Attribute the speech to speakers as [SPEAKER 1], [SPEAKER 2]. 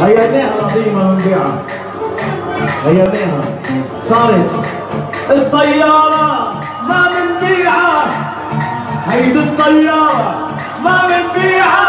[SPEAKER 1] غيرناها العظيمة من بيعة غيرناها صارت. الطيارة ما من بيعة هيدي الطيارة ما من بيعة